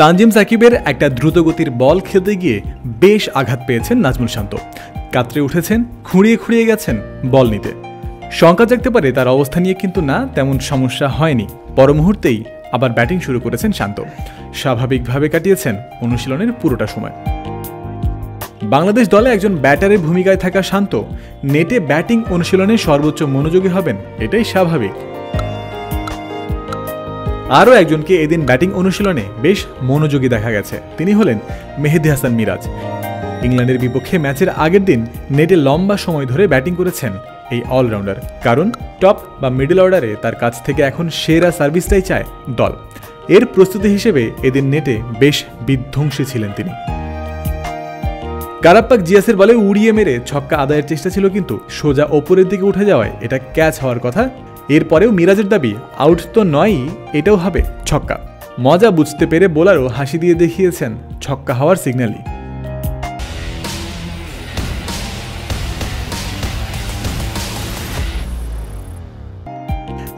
তানজিম সাকিবের একটা দ্রুতগতির বল খেলতে গিয়ে বেশ আঘাত পেয়েছেন নাজমুল শান্ত। কাতরে উঠেছেন, খুঁড়িয়ে খুঁড়িয়ে গেছেন বল নিতে। শঙ্কা জাগতে পারে তার অবস্থা নিয়ে কিন্তু না তেমন সমস্যা হয়নি। পর মুহূর্তেই আবার ব্যাটিং শুরু করেছেন শান্ত। স্বাভাবিকভাবে কাটিয়েছেন অনুশীলনের পুরোটা সময়। বাংলাদেশ দলে একজন ব্যাটারের ভূমিকায় থাকা শান্ত, নেটে ব্যাটিং অনুশীলনে সর্বোচ্চ মনোযোগী হবেন, এটাই স্বাভাবিক। আরও একজনকে এদিন ব্যাটিং অনুশীলনে বেশ মনোযোগী দেখা গেছে। তিনি হলেন মেহেদি হাসান মিরাজ। ইংল্যান্ডের বিপক্ষে ম্যাচের আগের দিন নেটে লম্বা সময় ধরে ব্যাটিং করেছেন এই অলরাউন্ডার। কারণ টপ বা মিডল অর্ডারে তার কাছ থেকে এখন সেরা সার্ভিসটাই চায় দল। এর প্রস্তুতি হিসেবে এদিন নেটে বেশ বিধ্বংসী ছিলেন তিনি। কারাপ্পাক জিয়াসের বলে উড়িয়ে মেরে ছক্কা আদায়ের চেষ্টা ছিল কিন্তু সোজা ওপরের দিকে উঠে যাওয়ায় এটা ক্যাচ হওয়ার কথা এরপরেও মিরাজের দাবি, আউট তো নয়ই, এটাও হবে। ছক্কা। মজা বুঝতে পেরে বোলারও হাসি দিয়ে দেখিয়েছেন ছক্কা হওয়ার সিগন্যালই।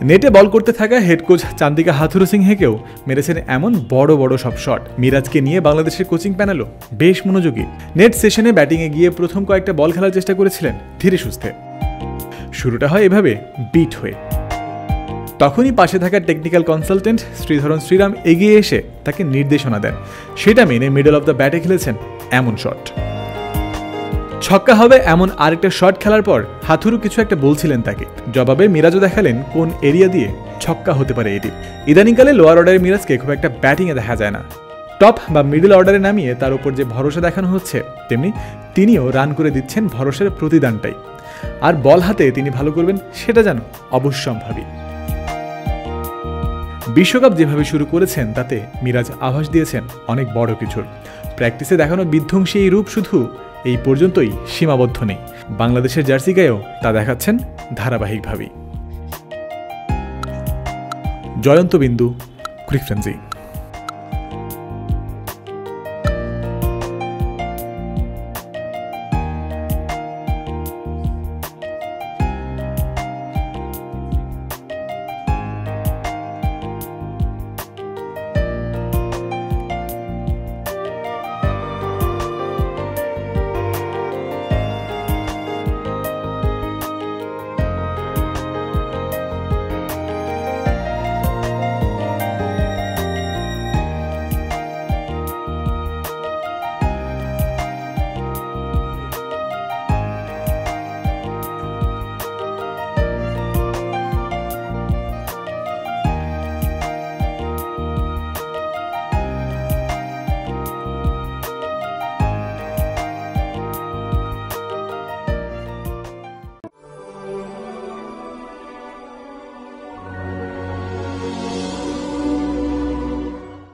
নেটে বল করতে থাকা হেড কোচ চান্দিকা হাথুরু সিংহেকেও মেরেছেন এমন বড় বড় সব শট। মিরাজকে নিয়ে বাংলাদেশের কোচিং প্যানেলও বেশ মনোযোগী। নেট সেশনে ব্যাটিংয়ে গিয়ে প্রথম কয়েকটা বল খেলার চেষ্টা করেছিলেন ধীরে সুস্থে। শুরুটা হয় এভাবে, বিট হয়ে। তখনই পাশে থাকা টেকনিক্যাল কনসালটেন্ট শ্রীধরন শ্রীরাম এগিয়ে এসে তাকে নির্দেশনা দেন। সেটা মেনে মিডল অফ দ্য ব্যাটে খেলেছেন এমন শট ছক্কা হবে এমন আরেকটা শট খেলার পর হাথুরু কিছু একটা বলছিলেন তাকে। জবাবে মিরাজও দেখালেন কোন এরিয়া দিয়ে ছক্কা হতে পারে এটি। ইদানিংকালে লোয়ার অর্ডারে মিরাজকে খুব একটা ব্যাটিংয়ে দেখা যায় না। টপ বা মিডল অর্ডারে নামিয়ে তার উপর যে ভরসা দেখানো হচ্ছে, তেমনি তিনিও রান করে দিচ্ছেন ভরসার প্রতিদানটাই। আর বল হাতে তিনি ভালো করবেন, সেটা যেন অবশ্যম্ভাবী। বিশ্বকাপ যেভাবে শুরু করেছেন, তাতে মিরাজ আভাস দিয়েছেন অনেক বড় কিছুর প্র্যাকটিসে দেখানো বিধ্বংসী এই রূপ শুধু এই পর্যন্তই সীমাবদ্ধ নেই। বাংলাদেশের জার্সি গায়েও তা দেখাচ্ছেন ধারাবাহিকভাবেই। জয়ন্ত বিন্দু ক্রিকফ্রেন্সি